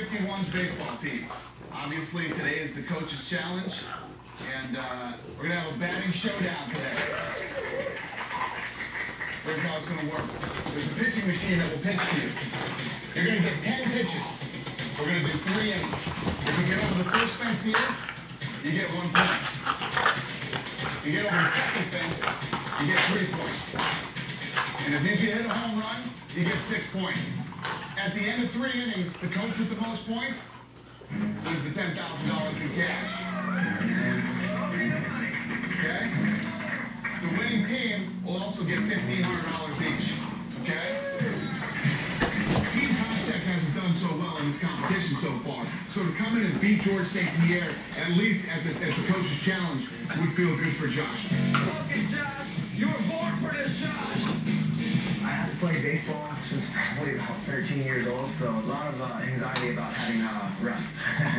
51's baseball team. Obviously, today is the coach's challenge, and uh, we're gonna have a batting showdown today. Here's how it's gonna work. There's a pitching machine that will pitch to you. You're gonna get 10 pitches. We're gonna do three innings. If you get over the first fence here, you get one point. You get over the second fence, you get three points. And if you hit a home run, you get six points. At the end of three innings, the coach with the most points wins the ten thousand dollars in cash. Okay? The winning team will also get fifteen hundred dollars each. Okay? Team hasn't done so well in this competition so far. So to come in and beat Georges St. Pierre, at least as the, at the coach's challenge, would feel good for Josh. Focus, Josh. You Played baseball since probably about 13 years old, so a lot of uh, anxiety about having uh, rest.